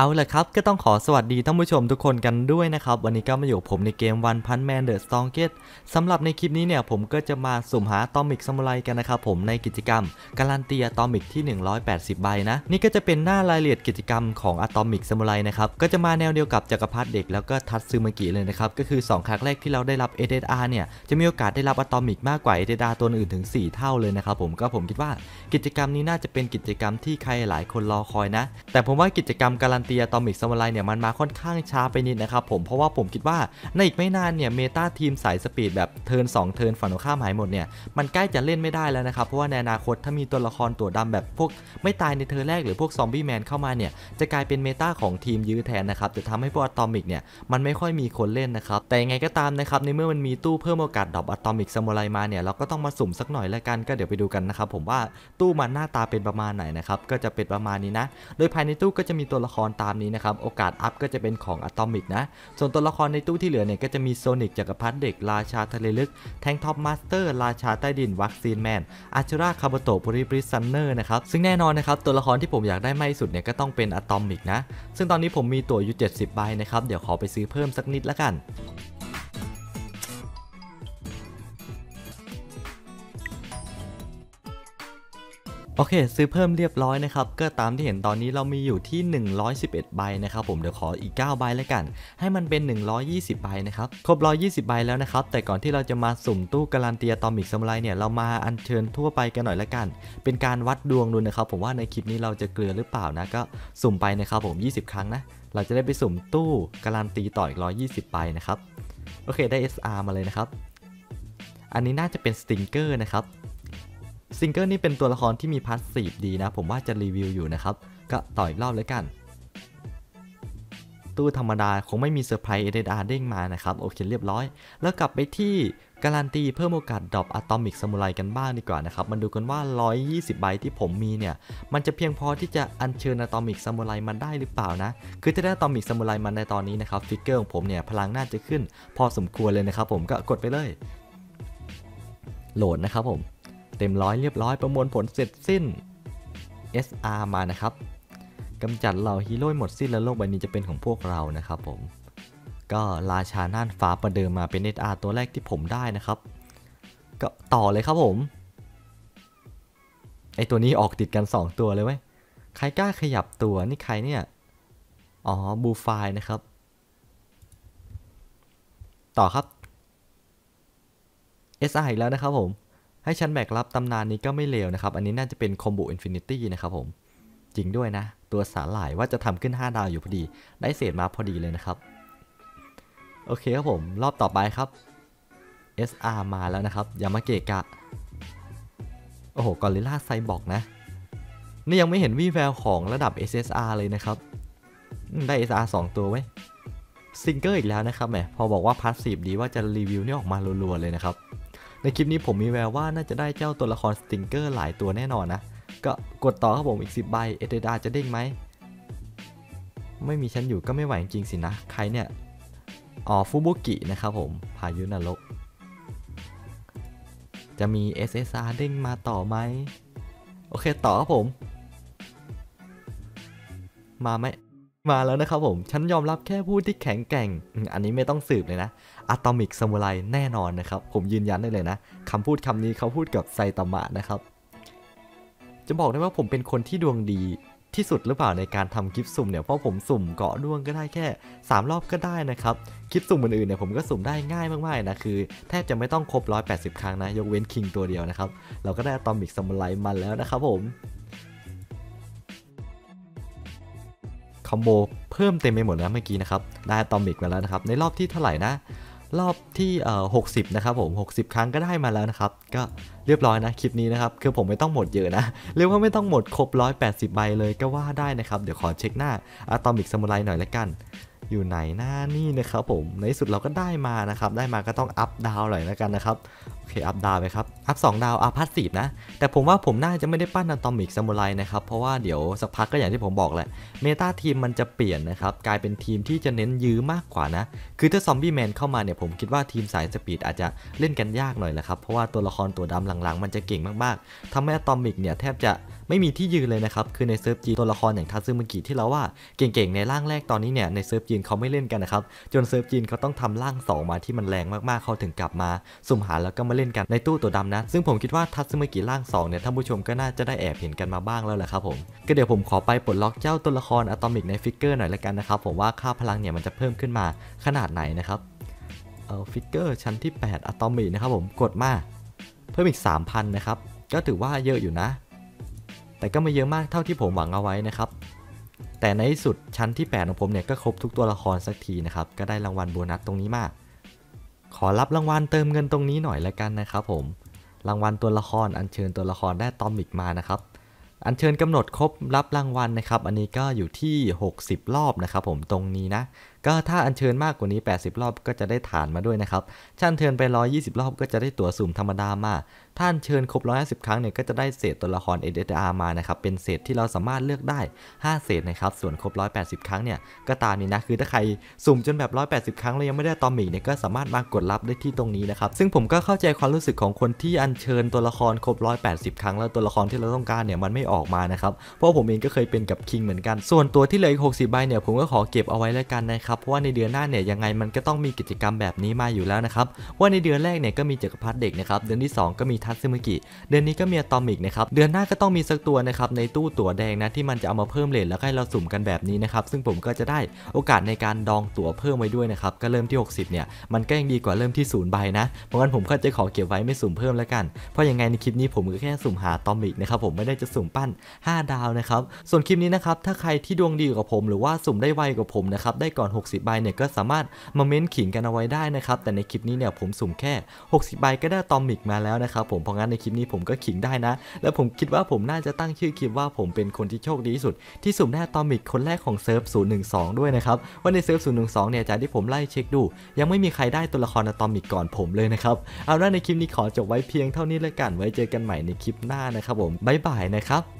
เอาละครับ ก็ต้องขอสวัสดีท่านผู้ชมทุกคนกันด้วยนะครับ วันนี้ก็มาอยู่ผมในเกม One Punch Man The Strongest สำหรับในคลิปนี้เนี่ยผมก็จะมาสุ่มหาตอมิกซามูไรกันนะครับผมในกิจกรรม การันตีอะตอมิกที่ 180 ใบนะ นี่ก็จะเป็นหน้ารายละเอียดกิจกรรมของอะตอมิกซามูไรนะครับ ก็จะมาแนวเดียวกับจักรพรรดิเด็กแล้วก็ทัตซึมากิเลยนะครับ ก็คือ 2 ครั้งแรกที่เราได้รับ SSR เนี่ยจะมีโอกาสได้รับอะตอมิกมากกว่า SSR ตัวอื่นถึง 4 เท่าเลยนะครับผมก็ผมคิดว่ากิจกรรมนี้น่าจะเป็นกิจกรรมที่ใครหลายคนรอคอยนะ แต่ผมว่ากิจกรรมการันตี Atomic Samurai เนี่ยมันมาค่อนข้างช้าไปนิดนะครับผมเพราะว่าผมคิดว่าในอีกไม่นานเนี่ย meta ทีมสาย speed แบบ turn 2 turn ฝั่งตรงข้ามหายหมดเนี่ยมันใกล้จะเล่นไม่ได้แล้วนะครับเพราะว่าในอนาคตถ้ามีตัวละครตัวดำแบบพวกไม่ตายใน turn แรกหรือพวก Zombieman เข้ามาเนี่ยจะกลายเป็น meta ของทีมยื้อแทนนะครับจะทำให้พวก Atomic เนี่ยมันไม่ค่อยมีคนเล่นนะครับแต่ยังไงก็ตามนะครับในเมื่อมันมีตู้เพิ่มโอกาส drop Atomic Samurai มาเนี่ยเราก็ต้องมาสุ่มสักหน่อยแล้วกันก็เดี๋ยวไปดูกันนะครับผมว่าตู้มันหน้าตาเป็นประมาณไหนนะครับก็จะเป็นประมาณนี้นะ โดยภายในตู้ก็จะมีตัวละครตามนี้นะครับ โอกาส up ก็จะเป็นของ Atomic นะ ส่วนตัวละครในตู้ที่เหลือเนี่ยก็จะมี Sonic จักรพรรดิเด็ก ราชาทะเลลึก Tanktop Master ราชาใต้ดิน Vaccine Man Asura Kabuto Puri-Puri Prisoner นะครับ ซึ่งแน่นอนนะครับ ตัวละครที่ผมอยากได้มากที่สุดเนี่ยก็ต้องเป็น Atomic นะ ซึ่งตอนนี้ผมมีตัวอยู่ 70 ใบนะครับ เดี๋ยวขอไปซื้อเพิ่มสักนิดละกัน โอเค ซื้อเพิ่มเรียบร้อยนะครับ ก็ตามที่เห็นตอนนี้เรามีอยู่ที่ 111 ใบนะครับผมเดี๋ยวขออีก 9 ใบแล้วกัน ให้มันเป็น 120 ใบนะครับ ครบ 120 ใบแล้วนะครับ แต่ก่อนที่เราจะมาสุ่มตู้การันตีอะตอมิกซามูไรเนี่ย เรามาอัญเชิญทั่วไปกันหน่อยละกัน เป็นการวัดดวงดูนะครับ ผมว่าในคลิปนี้เราจะเกลือหรือเปล่านะก็สุ่มไปนะครับผม 20 ครั้งนะเราจะได้ไปสุ่มตู้การันตีต่ออีก 120 ใบนะครับโอเคได้ SR มาเลยนะครับอันนี้น่าจะเป็น Stinger นะครับ Stinger นี่เป็นตัวละครที่มี passive ดีนะ ผมว่าจะรีวิวอยู่นะครับ ก็ต่ออีกรอบเลยกัน ตู้ธรรมดาคงไม่มีเซอร์ไพรส์เอเดอาเด้งมานะครับ โอเคเรียบร้อย แล้วกลับไปที่การันตีเพิ่มโอกาส drop Atomic Samurai กันบ้างดีกว่านะครับ มันดูกันว่า 120 ใบที่ผมมีเนี่ย มันจะเพียงพอที่จะอัญเชิญ Atomic Samurai มันได้หรือเปล่านะ คือถ้าได้ Atomic Samurai มันในตอนนี้นะครับ figure ของผมเนี่ยพลังน่าจะขึ้น พอสมควรเลยนะครับผมก็กดไปเลย โหลดนะครับผม เต็มร้อยเรียบร้อยประมวลผลเสร็จสิ้น SR มานะครับกำจัดเหล่าฮีโร่หมดสิ้นแล้วโลกใบนี้จะเป็นของพวกเรานะครับผม ก็ราชาน่านฟ้าประเดิมมาเป็น SR ตัวแรกที่ผมได้นะครับ ก็ต่อเลยครับผม ไอตัวนี้ออกติดกัน 2 ตัวเลยเว้ยใครกล้าขยับตัวนี่ใครเนี่ย อ๋อบูฟายนะครับ ต่อครับ SR อีกแล้วนะครับผม ให้ฉันแบกรับตำนานนี้ก็ไม่เลวนะครับ อันนี้น่าจะเป็น combo infinity นะครับผมจริงด้วยนะ ตัวสาหร่ายว่าจะทำขึ้น 5 ดาวอยู่พอดี ได้เศษมาพอดีเลยนะครับ โอเคครับผม รอบต่อไปครับ SR มาแล้วนะครับ ยามาเกะกะ โอ้โห กอริลลาไซบอกนะ นี่ยังไม่เห็นวี่แววของระดับ SSR เลยนะครับ ได้ SR 2 ตัวไว้ Stinger อีกแล้วนะครับแหมพอบอกว่า passive ดีว่าจะรีวิวนี่ออกมารัวๆเลยนะครับ ในคลิปนี้ผมมีแววว่าน่าจะได้เจ้าตัวละคร Stinger หลายตัวแน่นอนนะ ก็กดต่อครับผมอีก 10 ใบ เอเดดาจะเด้งไหม ไม่มีฉันอยู่ก็ไม่ไหวจริงๆสินะ ใครเนี่ย อ๋อฟูบุกินะครับผม พายุนรก จะมี SSR เด้งมาต่อไหม โอเคต่อครับผม มาไหม มาแล้วนะครับผม ฉันยอมรับแค่พูดที่แข็งแกร่ง อันนี้ไม่ต้องสืบเลยนะอะตอมิกซามูไรแน่นอนนะครับ ผมยืนยันได้เลยนะคำพูดคำนี้เขาพูดกับไซตามะนะครับ จะบอกได้ว่าผมเป็นคนที่ดวงดีที่สุดหรือเปล่าในการทำคลิปสุ่มเนี่ยเพราะผมสุ่มเกาะดวงก็ได้แค่ 3 รอบก็ได้นะครับคลิปสุ่มอื่นๆเนี่ยผมก็สุ่มได้ง่ายมากๆนะคือแทบจะไม่ต้องครบ 180 ครั้งนะ ยกเว้นคิงตัวเดียวนะครับ เราก็ได้อะตอมิกซามูไรมาแล้วนะครับผม คอมโบเพิ่มเต็มไปหมดแล้วเมื่อกี้นะครับได้อะตอมิกมาแล้วนะครับในรอบที่เท่าไหร่นะรอบที่เอ่อ60นะครับผม 60 ครั้งก็ได้มาแล้วนะครับ ก็เรียบร้อยนะคลิปนี้นะครับคือผมไม่ต้องหมดเยอะนะเรียกว่าไม่ต้องหมดครบ 180 ใบเลยก็ว่าได้นะครับ เดี๋ยวขอเช็คหน้าอะตอมิกซามูไรหน่อยละกัน อยู่ไหนน้านี่นะครับผมในที่สุดเราก็ได้มานะครับได้มาก็ต้องอัพดาวหน่อยแล้วกันนะครับโอเคอัพดาวไปครับอัพ2ดาวอัพ passive นะแต่ผมว่าผมน่าจะไม่ได้ปั้นอะตอมิกซามูไรนะครับเพราะว่าเดี๋ยวสักพักก็อย่างที่ผมบอกแหละ meta ทีมมันจะเปลี่ยนนะครับกลายเป็นทีมที่จะเน้นยื้อมากกว่านะคือถ้าซอมบี้แมนเข้ามาเนี่ยผมคิดว่าทีมสาย speed อาจจะเล่นกันยากหน่อยแหละครับเพราะว่าตัวละครตัวดำหลังๆ มันจะเก่งมากๆทำให้อะตอมิกเนี่ยแทบจะ ไม่มีที่ยืนเลยนะครับ คือในเซิร์ฟจีนตัวละครอย่างทัตสึมากิที่เราว่าเก่งๆในร่างแรกตอนนี้เนี่ยในเซิร์ฟจีนเขาไม่เล่นกันนะครับ จนเซิร์ฟจีนเขาต้องทำร่าง 2 มาที่มันแรงมากๆเขาถึงกลับมา สุ่มหาแล้วก็มาเล่นกันในตู้ตัวดำนะ ซึ่งผมคิดว่าทัตสึมากิร่าง2เนี่ยท่านผู้ชมก็น่าจะได้แอบเห็นกันมาบ้างแล้วแหละครับผมก็เดี๋ยวผมขอไปปลดล็อกเจ้าตัวละครอะตอมิกใน figure หน่อยละกันนะครับผมว่าค่าพลังเนี่ยมันจะเพิ่มขึ้นมาขนาดไหนนะครับเอา figure ชั้นที่8อะตอมิกนะครับผมกดมาเพิ่มอีก 3,000 นะครับ ก็ถือว่าเยอะอยู่นะ แต่ก็ไม่เยอะมากเท่าที่ผมหวังเอาไว้นะครับ แต่ในที่สุดชั้นที่ 8 ของผมเนี่ยก็ครบทุกตัวละครสักทีนะครับ ก็ได้รางวัลโบนัสตรงนี้มาก ขอรับรางวัลเติมเงินตรงนี้หน่อยละกันนะครับผม รางวัลตัวละครอัญเชิญตัวละครได้ตอมิกมานะครับ อัญเชิญกำหนดครบรับรางวัลนะครับ อันนี้ก็อยู่ที่ 60 รอบนะครับผมตรงนี้นะก็ถ้าอัญเชิญมากกว่านี้ 80 รอบก็จะได้ฐานมาด้วยนะครับถ้าอัญเชิญไป 120 รอบก็จะได้ตั๋วสุ่มธรรมดามาถ้าอัญเชิญครบ 150 ครั้งเนี่ยก็จะได้เศษตัวละคร SSR มานะครับ เป็นเศษที่เราสามารถเลือกได้ 5 เศษนะครับ ส่วนครบ 180 ครั้งเนี่ยก็ตามนี้นะ คือถ้าใครสุ่มจนแบบ 180 ครั้งแล้วยังไม่ได้ตอมิกเนี่ยก็สามารถมากดรับได้ที่ตรงนี้นะครับ ซึ่งผมก็เข้าใจความรู้สึกของคนที่อัญเชิญตัวละครครบ 180 ครั้ง แล้วตัวละครที่เราต้องการเนี่ยมันไม่ออกมานะครับ เพราะผมเองก็เคยเป็นกับคิงเหมือนกัน ส่วนตัวที่เหลืออีก60ใบเนี่ยผมก็ขอเก็บเอาไว้แล้วกันนะครับเพราะว่าในเดือนหน้าเนี่ยยังไงมันก็ต้องมีกิจกรรมแบบนี้มาอยู่แล้วนะครับว่าในเดือนแรกเนี่ยก็มีจักรพรรดิเด็กนะครับเดือนที่ 2 ก็มีทัตซึมุกิเดือนนี้ก็มีอะตอมิกนะครับเดือนหน้าก็ต้องมีสักตัวนะครับในตู้ตั๋วแดงนะที่มันจะเอามาเพิ่มเลทแล้วให้เราสุ่มกันแบบนี้นะครับซึ่งผมก็จะได้โอกาสในการดองตั๋วเพิ่มไว้ด้วยนะครับก็เริ่มที่ 60เนี่ยมันก็ยังดีกว่าเริ่มที่ศูนย์ใบนะเพราะงั้นผมก็จะขอเก็บไว้ไม่สุ่มเพิ่มแล้วกัน เพราะยังไงในคลิปนี้ผมก็แค่สุ่มหาตอมิกนะครับผมไม่ได้จะสุ่มปั้น 5 ดาวนะครับส่วนคลิปนี้นะครับถ้าใครที่ดวงดีกว่าผมหรือว่าสุ่มได้ไวกว่าผมนะครับได้ก่อน60 ใบเนี่ยก็สามารถมาเม้นขิงกันเอาไว้ได้นะครับ แต่ในคลิปนี้เนี่ยผมสุ่มแค่ 60 ใบก็ได้อะตอมิกมาแล้วนะครับผมเพราะงั้นในคลิปนี้ผมก็ขิงได้นะ แล้วผมคิดว่าผมน่าจะตั้งชื่อคลิปว่าผมเป็นคนที่โชคดีที่สุด ที่สุ่มได้อะตอมิกคนแรกของเซิร์ฟ012 ด้วยนะครับว่าในเซิร์ฟ012 เนี่ยจากที่ผมไล่เช็คดู ยังไม่มีใครได้ตัวละครอะตอมิกก่อนผมเลยนะครับเอาล่ะในคลิปนี้ขอจบไว้เพียงเท่านี้แล้วกันไว้เจอกันใหม่ในคลิปหน้านะครับผมบ๊ายบายนะครับ